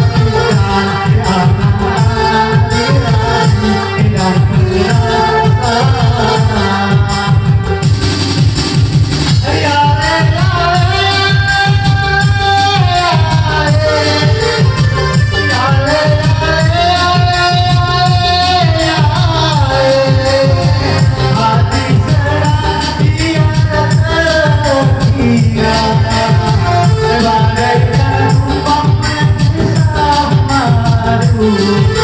Thank you. Ooh.